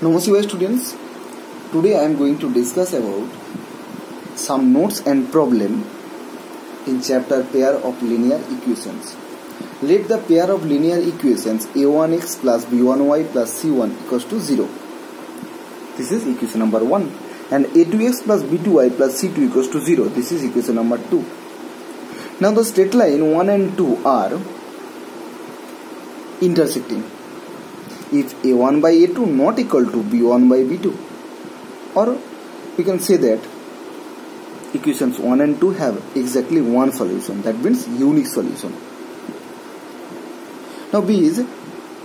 Namaste students. Today I am going to discuss about some notes and problem in chapter pair of linear equations. Let the pair of linear equations a1x plus b1y plus c1 equals to 0. This is equation number 1 and a2x plus b2y plus c2 equals to 0. This is equation number 2. Now the straight line 1 and 2 are intersecting if a1 by a2 not equal to b1 by b2 or we can say that equations 1 and 2 have exactly one solution. That means unique solution. Now b is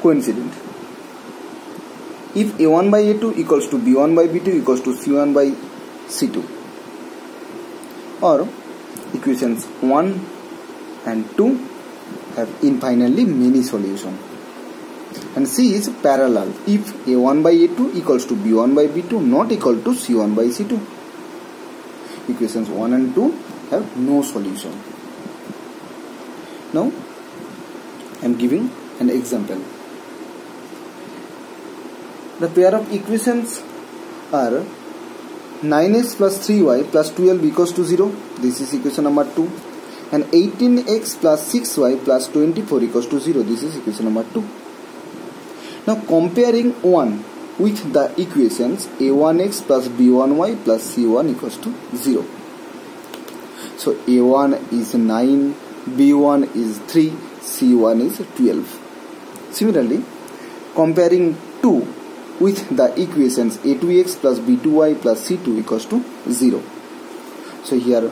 coincident. If a1 by a2 equals to b1 by b2 equals to c1 by c2 or equations 1 and 2 have infinitely many solutions and C is parallel if A1 by A2 equals to B1 by B2 not equal to C1 by C2. Equations 1 and 2 have no solution. Now I am giving an example. The pair of equations are 9x plus 3y plus 12 equals to 0. This is equation number 2. And 18x plus 6y plus 24 equals to 0. This is equation number 2. Now comparing 1 with the equations a1x plus b1y plus c1 equals to 0. So a1 is 9, b1 is 3, c1 is 12. Similarly, comparing 2 with the equations a2x plus b2y plus c2 equals to 0. So here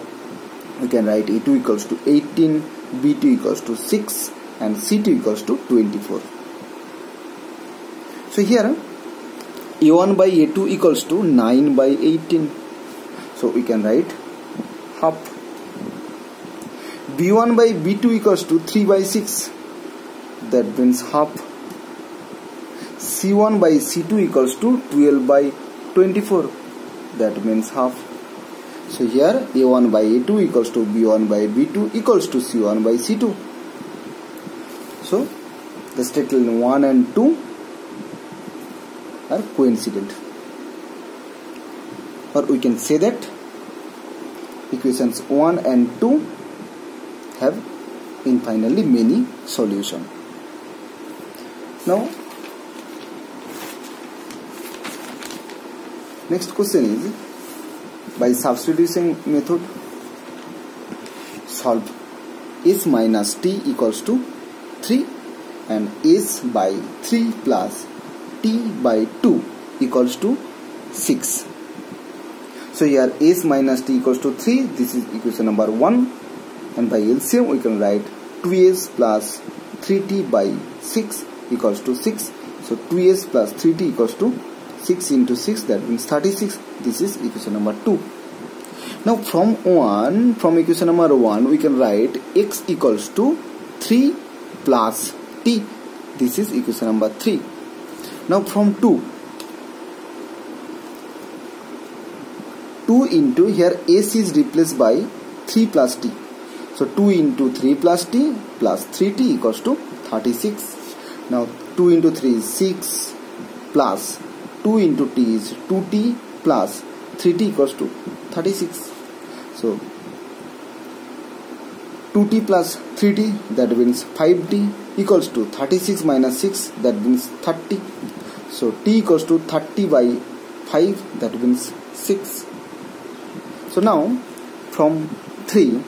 we can write a2 equals to 18, b2 equals to 6 and c2 equals to 24. So here a1 by a2 equals to 9 by 18. So we can write half. b1 by b2 equals to 3 by 6. That means half. c1 by c2 equals to 12 by 24. That means half. So here a1 by a2 equals to b1 by b2 equals to c1 by c2. So the line 1 and 2 are coincident. Or we can say that equations 1 and 2 have infinitely many solution now next question is by substitution method solve s minus t equals to 3 and s by 3 plus t by 2 equals to 6 so here s minus t equals to 3 this is equation number 1 and by LCM we can write 2s plus 3t by 6 equals to 6 so 2s plus 3t equals to 6 into 6 that means 36 this is equation number 2 now from 1 from equation number 1 we can write x equals to 3 plus t. This is equation number 3 now from 2 2 into here s is replaced by 3 plus t so 2 into 3 plus t plus 3t equals to 36 now 2 into 3 is 6 plus 2 into t is 2t plus 3t equals to 36 so 2t plus 3t that means 5t equals to 36 minus 6 that means 30 so t equals to 30 by 5 that means 6 so now from 3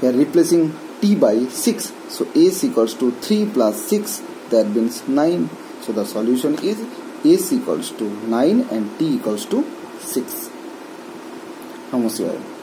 we are replacing t by 6 so s equals to 3 plus 6 that means 9 so the solution is s equals to 9 and t equals to 6 namaste